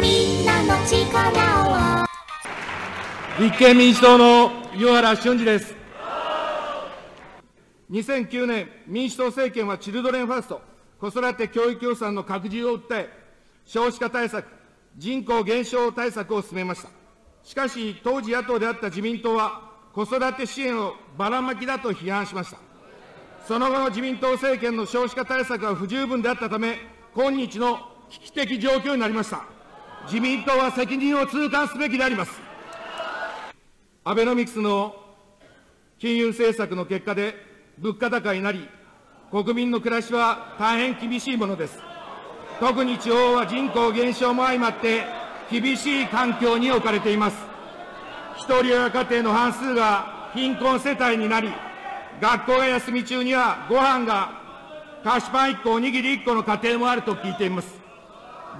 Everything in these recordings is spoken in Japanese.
みんなの力を立憲民主党の湯原俊二です。2009年、民主党政権はチルドレンファースト、子育て教育予算の拡充を訴え、少子化対策、人口減少対策を進めました。しかし、当時野党であった自民党は、子育て支援をばらまきだと批判しました。その後の自民党政権の少子化対策が不十分であったため、今日の危機的状況になりました。自民党は責任を痛感すべきであります。アベノミクスの金融政策の結果で物価高になり、国民の暮らしは大変厳しいものです。特に地方は人口減少も相まって厳しい環境に置かれています。一人親家庭の半数が貧困世帯になり、学校が休み中にはご飯が菓子パン1個、おにぎり1個の家庭もあると聞いています。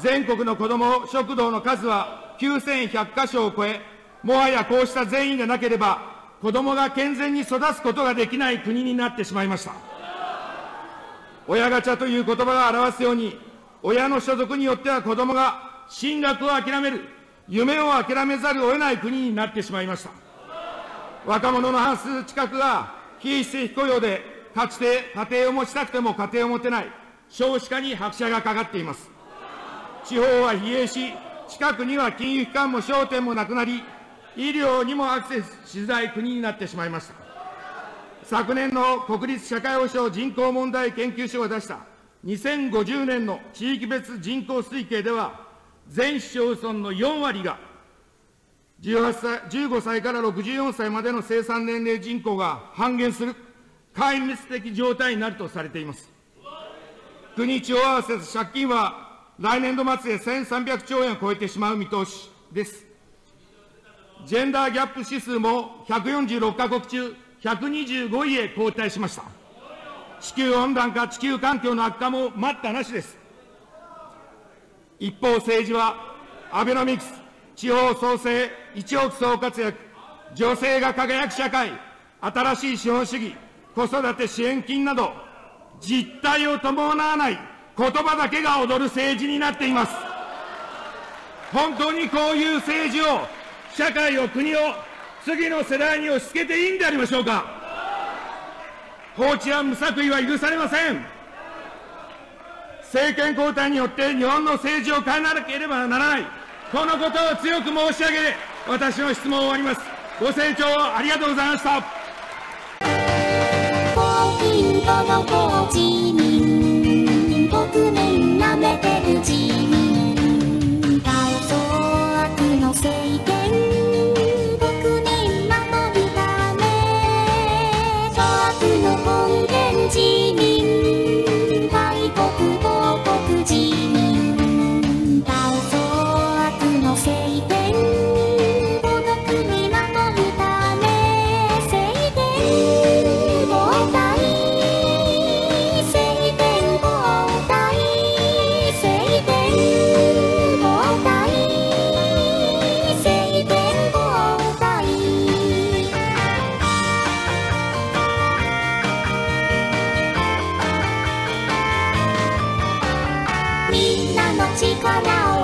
全国の子ども食堂の数は9100箇所を超え、もはやこうした善意がなければ、子どもが健全に育つことができない国になってしまいました。親ガチャという言葉が表すように、親の所属によっては子どもが進学を諦める、夢を諦めざるを得ない国になってしまいました。若者の半数近くが非正規雇用で、かつて家庭を持ちたくても家庭を持てない、少子化に拍車がかかっています。地方は疲弊し、近くには金融機関も商店もなくなり、医療にもアクセスしづらい国になってしまいました。昨年の国立社会保障人口問題研究所が出した2050年の地域別人口推計では、全市町村の4割が18歳15歳から64歳までの生産年齢人口が半減する壊滅的状態になるとされています。国地方合わせ借金は来年度末で1300兆円を超えてしまう見通しです。ジェンダーギャップ指数も146カ国中125位へ後退しました。地球温暖化、地球環境の悪化も待ったなしです。一方、政治はアベノミクス、地方創生、一億総活躍、女性が輝く社会、新しい資本主義、子育て支援金など、実態を伴わない言葉だけが踊る政治になっています。本当にこういう政治を、社会を、国を、次の世代に押し付けていいんでありましょうか。放置や無作為は許されません。政権交代によって日本の政治を変えなければならない。このことを強く申し上げ、私の質問を終わります。ご清聴ありがとうございました。みんなめてうち奇怪闹